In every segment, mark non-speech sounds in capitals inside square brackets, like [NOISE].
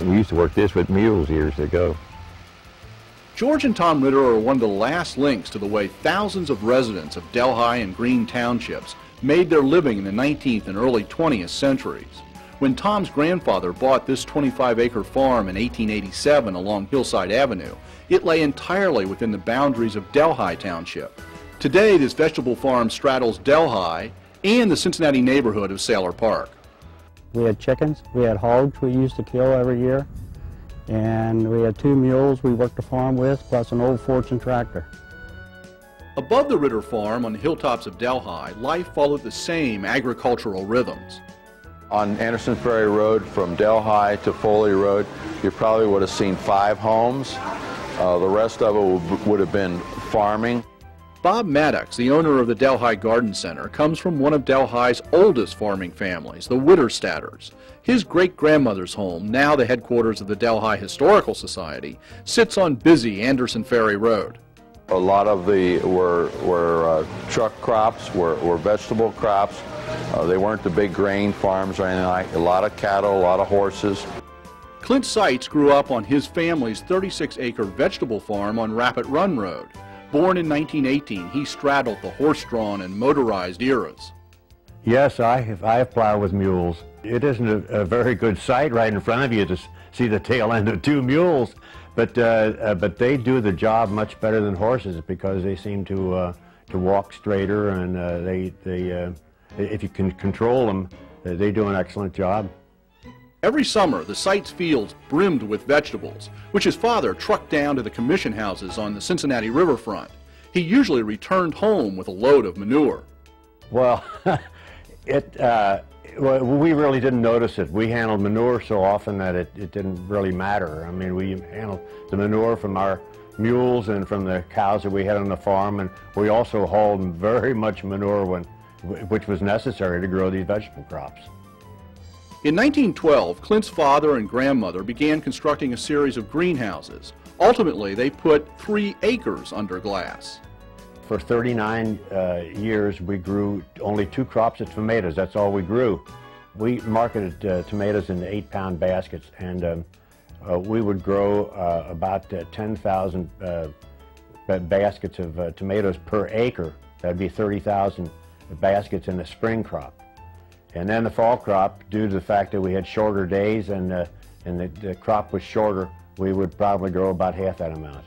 to work this with mules years ago. George and Tom Ritter are one of the last links to the way thousands of residents of Delhi and Green townships made their living in the 19th and early 20th centuries. When Tom's grandfather bought this 25-acre farm in 1887 along Hillside Avenue, it lay entirely within the boundaries of Delhi Township. Today, this vegetable farm straddles Delhi and the Cincinnati neighborhood of Sayler Park. We had chickens, we had hogs we used to kill every year, and we had two mules we worked the farm with, plus an old Fordson tractor. Above the Ritter farm on the hilltops of Delhi, life followed the same agricultural rhythms. On Anderson Ferry Road from Delhi to Foley Road, you probably would have seen five homes. Uh, the rest of it would have been farming. Bob Maddox, the owner of the Delhi Garden Center, comes from one of Delhi's oldest farming families, the Witterstaetters. His great-grandmother's home, now the headquarters of the Delhi Historical Society, sits on busy Anderson Ferry Road. A lot of the were, were uh, truck crops, were, were vegetable crops. Uh, they weren't the big grain farms or anything like A lot of cattle, a lot of horses. Clint Seitz grew up on his family's 36-acre vegetable farm on Rapid Run Road. Born in 1918, he straddled the horse-drawn and motorized eras. Yes, I have, I have plowed with mules. It isn't a, a, very good sight right in front of you to see the tail end of two mules, but, uh, uh, but they do the job much better than horses because they seem to, uh, to walk straighter and uh, they, they, uh, if you can control them, they do an excellent job. Every summer, the site's fields brimmed with vegetables, which his father trucked down to the commission houses on the Cincinnati riverfront. He usually returned home with a load of manure. Well, [LAUGHS] it, uh, we really didn't notice it. We handled manure so often that it, it didn't really matter. I mean, we handled the manure from our mules and from the cows that we had on the farm, and we also hauled very much manure when, which was necessary to grow these vegetable crops. In 1912, Clint's father and grandmother began constructing a series of greenhouses. Ultimately, they put three acres under glass. For 39 uh, years, we grew only two crops of tomatoes. That's all we grew. We marketed uh, tomatoes in eight-pound baskets, and um, uh, we would grow uh, about uh, 10,000 uh, baskets of tomatoes per acre. That'd be 30,000 baskets in the spring crop. And then the fall crop, due to the fact that we had shorter days and, uh, and the, the crop was shorter, we would probably grow about half that amount.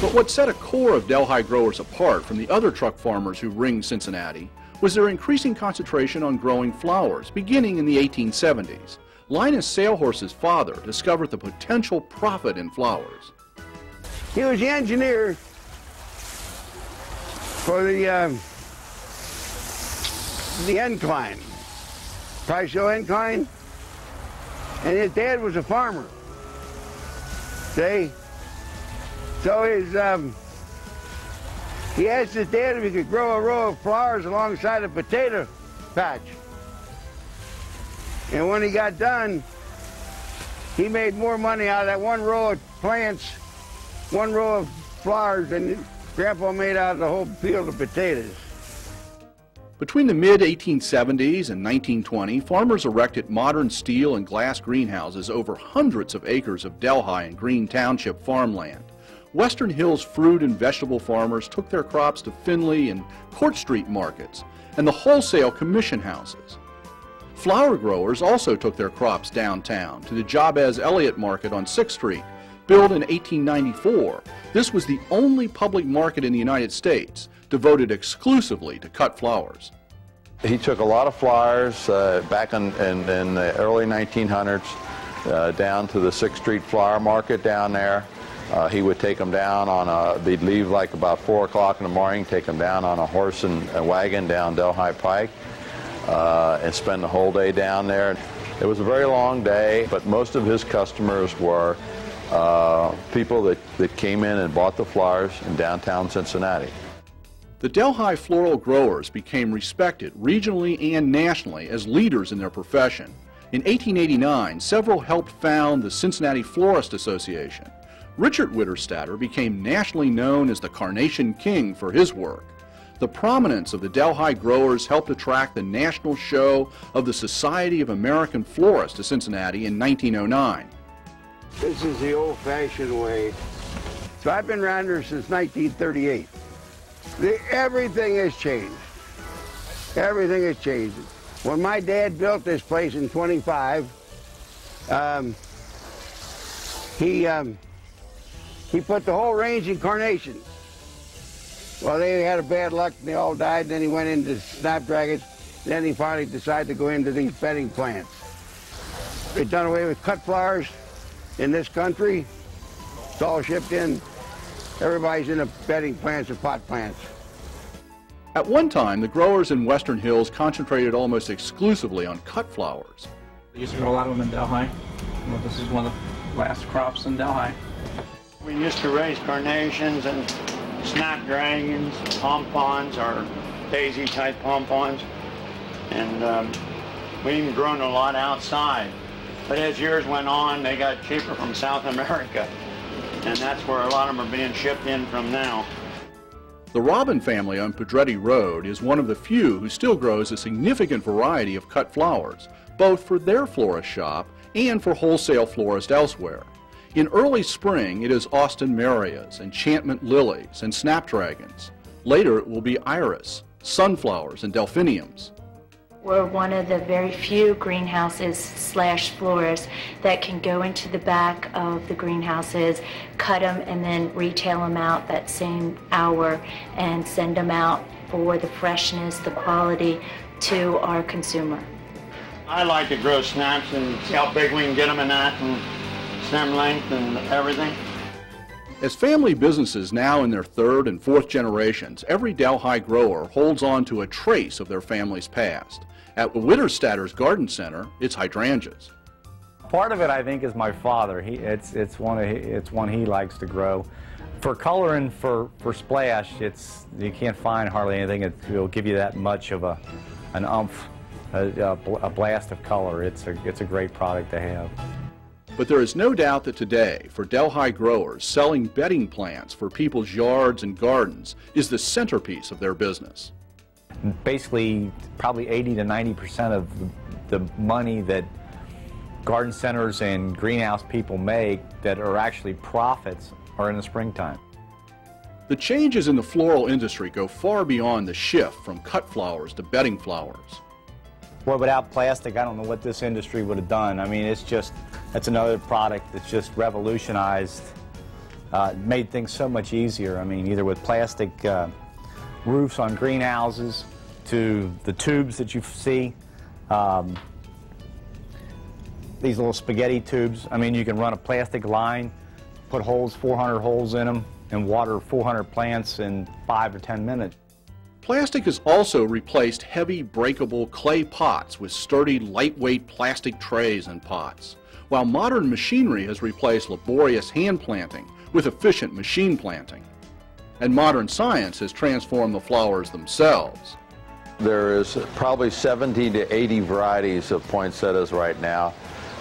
But what set a core of Delhi growers apart from the other truck farmers who ringed Cincinnati was their increasing concentration on growing flowers, beginning in the 1870s. Linus Sailhorse's father discovered the potential profit in flowers. He was the engineer for the um, the incline, Hill incline, and his dad was a farmer. See? So his, um, he asked his dad if he could grow a row of flowers alongside a potato patch. And when he got done, he made more money out of that one row of plants, one row of flowers than Grandpa made out of the whole field of potatoes. Between the mid-1870s and 1920, farmers erected modern steel and glass greenhouses over hundreds of acres of Delhi and Green Township farmland. Western Hills fruit and vegetable farmers took their crops to Findlay and Court Street markets and the wholesale commission houses. Flower growers also took their crops downtown to the Jabez Elliott Market on 6th Street, built in 1894. This was the only public market in the United States devoted exclusively to cut flowers. He took a lot of flowers uh, back in, in, in, the early 1900s uh, down to the 6th Street Flower Market down there. Uh, he would take them down on a, they'd leave like about 4 o'clock in the morning, take them down on a horse and a wagon down Delhi Pike uh, and spend the whole day down there. It was a very long day, but most of his customers were uh, people that, that came in and bought the flowers in downtown Cincinnati. The Delhi floral growers became respected regionally and nationally as leaders in their profession. In 1889, several helped found the Cincinnati Florist Association. Richard Witterstaetter became nationally known as the Carnation King for his work. The prominence of the Delhi growers helped attract the national show of the Society of American Florists to Cincinnati in 1909. This is the old-fashioned way. So I've been around here since 1938. The, everything has changed. Everything has changed. When my dad built this place in 25, um, he um, he put the whole range in carnations. Well, they had a bad luck and they all died. And Then he went into snapdragons. Then he finally decided to go into these bedding plants. They've done away with cut flowers in this country. It's all shipped in. Everybody's in the bedding plants and pot plants. At one time, the growers in Western Hills concentrated almost exclusively on cut flowers. We used to grow a lot of them in Delhi. Well, this is one of the last crops in Delhi. We used to raise carnations and snapdragons, pompons, or daisy-type pompons, and um, we even grown a lot outside. But as years went on, they got cheaper from South America, and that's where a lot of them are being shipped in from now. The Robben family on Pedretti Road is one of the few who still grows a significant variety of cut flowers, both for their florist shop and for wholesale florists elsewhere. In early spring, it is alstroemerias, enchantment lilies, and snapdragons. Later, it will be iris, sunflowers, and delphiniums. We're one of the very few greenhouses slash floors that can go into the back of the greenhouses, cut them, and then retail them out that same hour and send them out for the freshness, the quality to our consumer. I like to grow snaps and see how big we can get them in that and stem length and everything. As family businesses now in their third and fourth generations, every Delhi grower holds on to a trace of their family's past. At Witterstaetter's Garden Center, it's hydrangeas. Part of it, I think, is my father. He, it's, it's, one of, it's one he likes to grow. For color and for, for splash, it's, you can't find hardly anything that will give you that much of a, an umph, a, a, a blast of color. It's a, it's a great product to have. But there is no doubt that today, for Delhi growers, selling bedding plants for people's yards and gardens is the centerpiece of their business. Basically, probably 80 to 90 percent of the money that garden centers and greenhouse people make that are actually profits are in the springtime. The changes in the floral industry go far beyond the shift from cut flowers to bedding flowers. Boy, without plastic, I don't know what this industry would have done. I mean, it's just, that's another product that's just revolutionized, uh, made things so much easier. I mean, either with plastic uh, roofs on greenhouses to the tubes that you see, um, these little spaghetti tubes. I mean, you can run a plastic line, put holes, 400 holes in them, and water 400 plants in five or 10 minutes. Plastic has also replaced heavy breakable clay pots with sturdy lightweight plastic trays and pots, while modern machinery has replaced laborious hand planting with efficient machine planting. And modern science has transformed the flowers themselves. There is probably 70 to 80 varieties of poinsettias right now.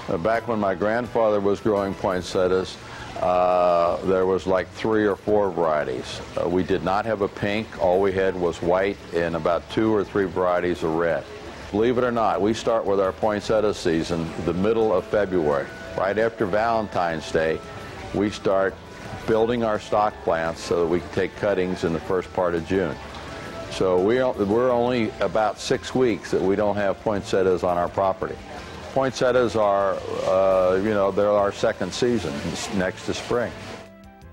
Uh, back when my grandfather was growing poinsettias, uh, there was like three or four varieties. Uh, we did not have a pink. All we had was white and about two or three varieties of red. Believe it or not, we start with our poinsettia season the middle of February. Right after Valentine's Day, we start building our stock plants so that we can take cuttings in the first part of June. So we are, we're only about six weeks that we don't have poinsettias on our property. Poinsettias are, uh, you know, they're our second season next to spring.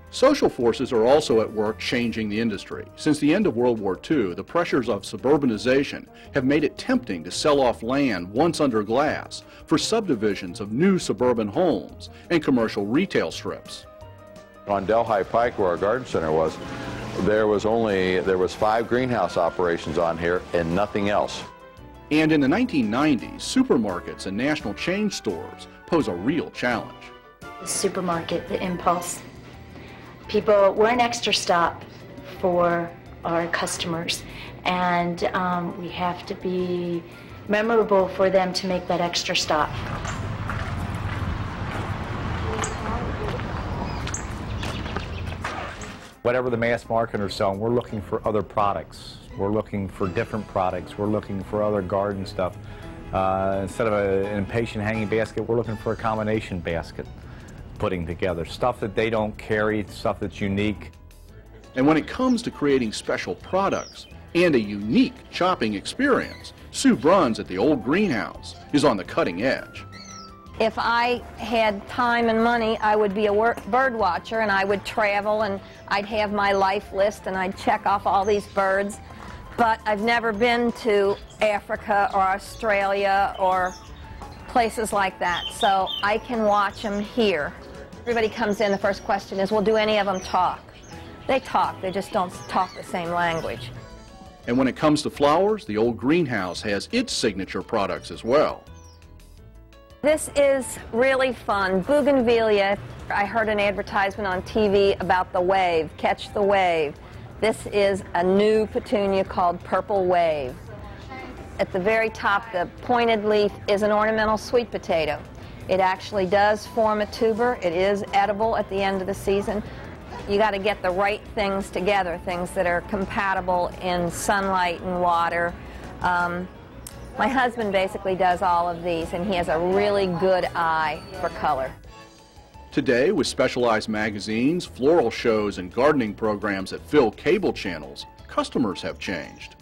Social forces are also at work changing the industry. Since the end of World War II, the pressures of suburbanization have made it tempting to sell off land once under glass for subdivisions of new suburban homes and commercial retail strips. On Delhi Pike, where our garden center was, there was only there was five greenhouse operations on here and nothing else. And in the 1990s, supermarkets and national chain stores pose a real challenge. The supermarket, the impulse. People, we're an extra stop for our customers, and um, we have to be memorable for them to make that extra stop. Whatever the mass market are selling, we're looking for other products. We're looking for different products. We're looking for other garden stuff. Uh, instead of a, an impatiens hanging basket, we're looking for a combination basket putting together. Stuff that they don't carry, stuff that's unique. And when it comes to creating special products and a unique shopping experience, Sue Bruns at the old greenhouse is on the cutting edge. If I had time and money, I would be a bird watcher and I would travel and I'd have my life list and I'd check off all these birds. But I've never been to Africa or Australia or places like that, so I can watch them here. Everybody comes in, the first question is, well, do any of them talk? They talk, they just don't talk the same language. And when it comes to flowers, the old greenhouse has its signature products as well. This is really fun. Bougainvillea. I heard an advertisement on TV about the wave, catch the wave. This is a new petunia called Purple Wave. At the very top, the pointed leaf is an ornamental sweet potato. It actually does form a tuber. It is edible at the end of the season. You got to get the right things together, things that are compatible in sunlight and water. Um, my husband basically does all of these, and he has a really good eye for color. Today, with specialized magazines, floral shows, and gardening programs that fill cable channels, customers have changed.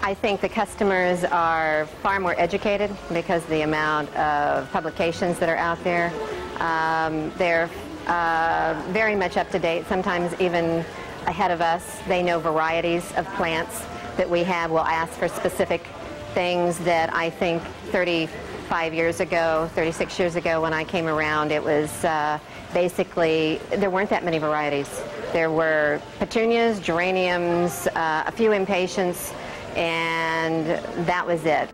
I think the customers are far more educated because the amount of publications that are out there. Um, they're uh, very much up to date, sometimes even ahead of us. They know varieties of plants that we have. We'll ask for specific things that I think 35 years ago, 36 years ago when I came around, it was uh, basically, there weren't that many varieties. There were petunias, geraniums, uh, a few impatiens, and that was it.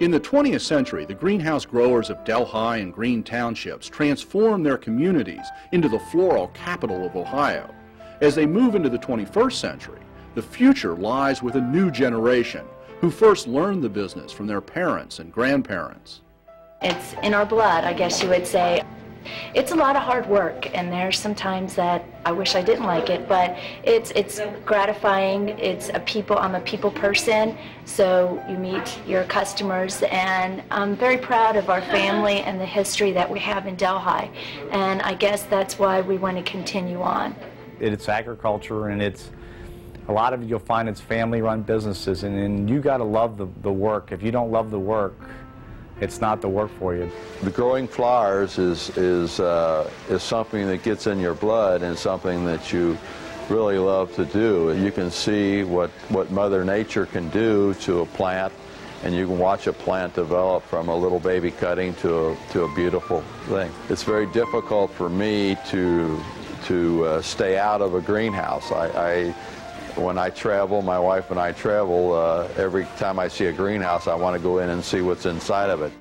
In the 20th century, the greenhouse growers of Delhi and Green townships transformed their communities into the floral capital of Ohio. As they move into the 21st century, the future lies with a new generation who first learned the business from their parents and grandparents. It's in our blood, I guess you would say. It's a lot of hard work, and there's sometimes that I wish I didn't like it, but it's it's gratifying. It's a people. I'm a people person, so you meet your customers, and I'm very proud of our family [LAUGHS] and the history that we have in Delhi, and I guess that's why we want to continue on. It's agriculture, and it's a lot of you'll find it's family-run businesses, and, and you got to love the, the work. If you don't love the work, it's not the work for you. The growing flowers is, is, uh, is something that gets in your blood and something that you really love to do. You can see what, what Mother Nature can do to a plant and you can watch a plant develop from a little baby cutting to a, to a beautiful thing. It's very difficult for me to, to uh, stay out of a greenhouse. I, I when I travel, my wife and I travel, uh, every time I see a greenhouse, I want to go in and see what's inside of it.